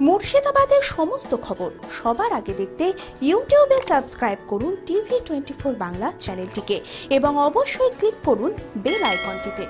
মুর্শিদাবাদের সমস্ত খবর সবার আগে দেখতে ইউটিউবে সাবস্ক্রাইব করুন টিভি টোয়েন্টি ফোর বাংলা চ্যানেলটিকে এবং অবশ্যই ক্লিক করুন বেল আইকনটিতে।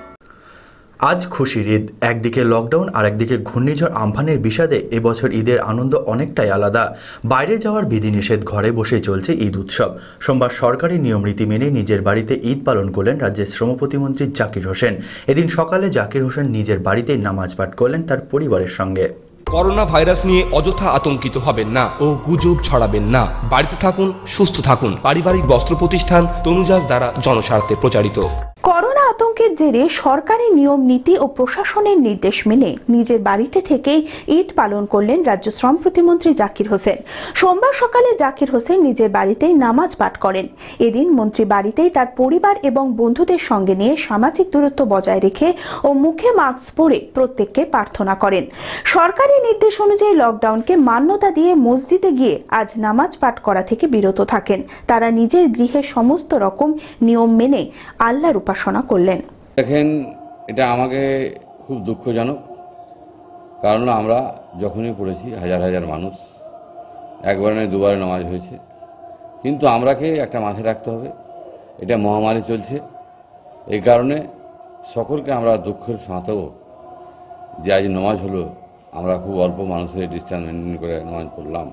আজ খুশির ঈদ। একদিকে লকডাউন আর একদিকে ঘূর্ণিঝড় আমফানের বিষাদে এবছর ঈদের আনন্দ অনেকটাই আলাদা। বাইরে যাওয়ার বিধিনিষেধ, ঘরে বসে চলছে ঈদ উৎসব। সোমবার সরকারি নিয়ম, রীতি মেনে নিজের বাড়িতে ঈদ পালন করলেন রাজ্যের শ্রম প্রতিমন্ত্রী জাকির হোসেন। এদিন সকালে জাকির হোসেন নিজের বাড়িতে নামাজ পাঠ করলেন তার পরিবারের সঙ্গে। করোনা ভাইরাস নিয়ে অযথা আতঙ্কিত হবেন না ও গুজব ছড়াবেন না। বাড়িতে থাকুন, সুস্থ থাকুন। পারিবারিক বস্ত্র প্রতিষ্ঠান তনুজাস দ্বারা জনস্বার্থে প্রচারিত। করোনা আতঙ্কের জেরে সরকারি নিয়ম, নীতি ও প্রশাসনের নির্দেশ মেনে নিজের বাড়িতে থেকেই ঈদ পালন করলেন রাজ্য শ্রম প্রতিমন্ত্রী জাকির হোসেন। সোমবার সকালে জাকির হোসেন নিজের বাড়িতেই নামাজ পাঠ করেন। এদিন মন্ত্রী বাড়িতেই তার পরিবার এবং বন্ধুদের সঙ্গে নিয়ে সামাজিক দূরত্ব বজায় রেখে ও মুখে মাস্ক পরে প্রত্যেককে প্রার্থনা করেন। সরকারি নির্দেশ অনুযায়ী লকডাউনকে মান্যতা দিয়ে মসজিদে গিয়ে আজ নামাজ পাঠ করা থেকে বিরত থাকেন। তারা নিজের গৃহে সমস্ত রকম নিয়ম মেনে আল্লাহ আল্লাহর উপাসনা করলেন। দেখেন, এটা আমাকে খুব দুঃখজনক। কারণ আমরা যখনই পড়েছি, হাজার হাজার মানুষ, একবার নয়, দুবারে নামাজ হয়েছে। কিন্তু আমরাকে একটা মাথায় রাখতে হবে, এটা মহামারী চলছে। এই কারণে সকলকে আমরা দুঃখের সাঁতেও যে আজ নামাজ হলো, আমরা খুব অল্প মানুষের ডিস্টেন্স মেনটেন করে নামাজ পড়লাম।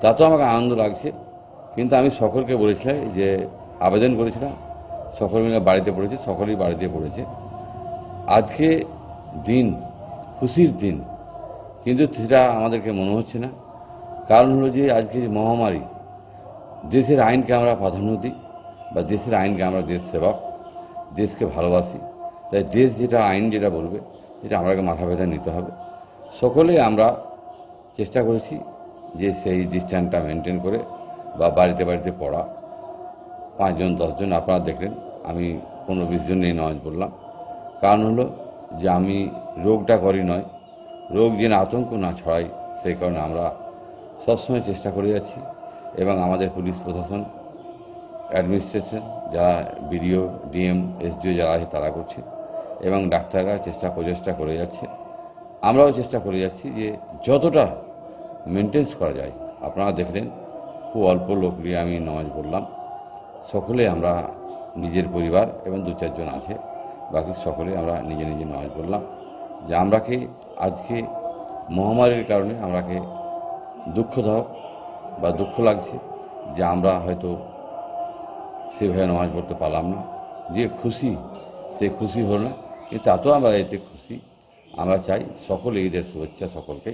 তাতেও আমাকে আনন্দ লাগছে। কিন্তু আমি সকলকে বলেছিলাম যে আবেদন করেছিলাম সকল মিলে বাড়িতে পড়েছে, সকলেই বাড়িতে পড়েছে। আজকে দিন, খুশির দিন। কিন্তু সেটা আমাদেরকে মনে হচ্ছে না। কারণ হলো যে আজকে যে মহামারী, দেশের আইনকে আমরা প্রাধান্য দিই বা দেশের আইনকে আমরা দেশ সেবক, দেশকে ভালোবাসি। তাই দেশ যেটা আইন যেটা বলবে, সেটা আমাকে মাথা ব্যথা নিতে হবে। সকলে আমরা চেষ্টা করেছি যে সেই ডিস্ট্যান্সটা মেনটেন করে বা বাড়িতে বাড়িতে পড়া। পাঁচজন, দশজন, আপনারা দেখলেন। আমি কোনো বিশ জন নিয়ে নামাজ পড়লাম কারণ হলো যে আমি রোগটা করি নয়। রোগ যেন আতঙ্ক না ছড়াই, সেই কারণে আমরা সবসময় চেষ্টা করে যাচ্ছি এবং আমাদের পুলিশ প্রশাসন অ্যাডমিনিস্ট্রেশন যারা বিডিও ডিএম এসডিও যারা আছে তারা করছে এবং ডাক্তাররা চেষ্টা প্রচেষ্টা করে যাচ্ছে। আমরাও চেষ্টা করে যাচ্ছি যে যতটা মেনটেন্স করা যায়। আপনারা দেখলেন, খুব অল্প লোক নিয়ে আমি নামাজ পড়লাম। সকলে আমরা নিজের পরিবার এবং দু চারজন আছে। বাকি সকলে আমরা নিজে নিজে নামাজ পড়লাম। যে আমরাকে আজকে মহামারীর কারণে আমরাকে দুঃখদায়ক বা দুঃখ লাগছে যে আমরা হয়তো সেভাবে নামাজ পড়তে পারলাম না। যে খুশি, সে খুশি হল না। কিন্তু তাতেও আমরা এতে আমরা চাই সকলে ঈদের শুভেচ্ছা সকলকে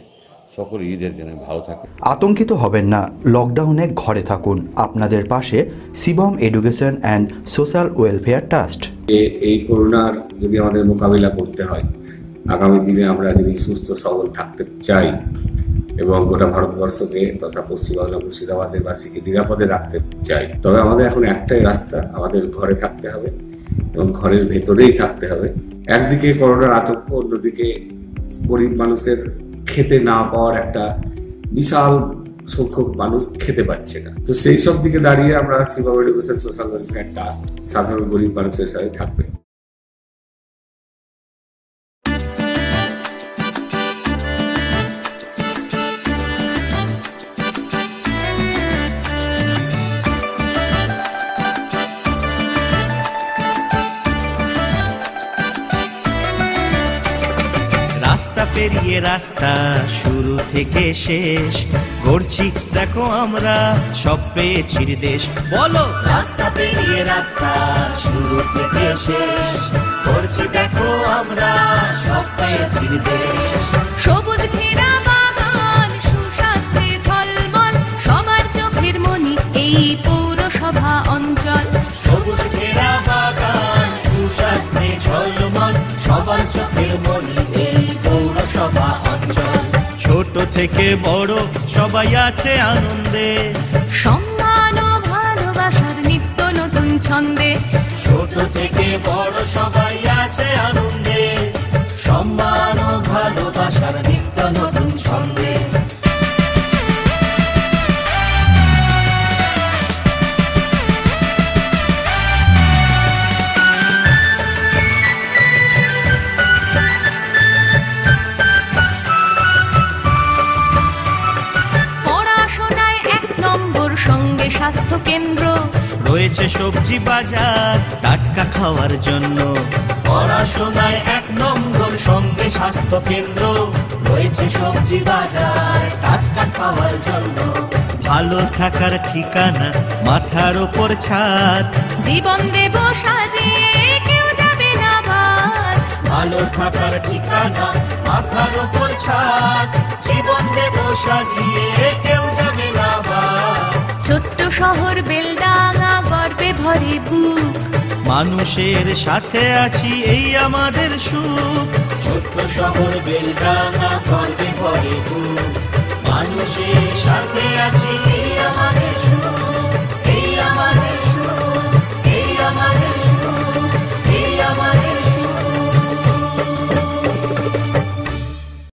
সকল ঈদের জন্য ভালো থাকে আতঙ্কিত হবেন না লকডাউনে ঘরে থাকুন। আপনাদের পাশে Shivam education and social welfare trust. এই করোনার যদি আমাদের মোকাবিলা করতে হয় আগামী দিনে আমরা যদি সুস্থ সবল থাকতে চাই এবং গোটা ভারতবর্ষকে তথা পশ্চিমবাংলা মুর্শিদাবাদের বাসীকে নিরাপদে রাখতে চাই তবে আমাদের এখন একটাই রাস্তা আমাদের ঘরে থাকতে হবে। এবং ঘরের ভেতরেই থাকতে হবে। একদিকে করোনার আতঙ্ক, অন্যদিকে গরিব মানুষের খেতে না পাওয়ার একটা বিশাল সংখ্যক মানুষ খেতে পাচ্ছে না। তো সেই সব দিকে দাঁড়িয়ে আমরা শিবাবাড়ি সোশ্যাল ওয়েলফেয়ার টাস্ক সাধারণ গরিব মানুষের সাথে থাকবে। রাস্তা পেরিয়ে রাস্তা শুরু থেকে শেষ। ঘুরছি, দেখো আমরা, সব পেয়েছি দেশ। বলো, রাস্তা পেরিয়ে রাস্তা শুরু থেকে শেষ। ঘুরছি, দেখো আমরা, সব পেয়েছি দেশ। সবুজ ঘেরা পৌরসভা ছোট থেকে বড় সবাই আছে আনন্দে। সম্মান ও ভালোবাসার নিত্য নতুন ছন্দে। ছোট থেকে বড় সবাই আছে স্বাস্থ্য কেন্দ্র। রয়েছে সবজি বাজার টাটকা খাওয়ার জন্য। পড়াশোনায় এক নম্বর সঙ্গে স্বাস্থ্য কেন্দ্র। রয়েছে সবজি বাজার টাটকা খাওয়ার জন্য। ভালো থাকার ঠিকানা মাথার ওপর ছাদ। জীবন দেব সাজিয়ে কেউ যাবে না বাদ। ভালো থাকার ঠিকানা মাথার ওপর ছাদ। জীবন দেব সাজিয়ে বেলডাঙা গর্বে ভরে বুক। মানুষের সাথে আছি এই আমাদের সুখ। ছোট্ট শহর বেলডাঙা গর্বে ভরে বুক। মানুষের সাথে আছি এই আমাদের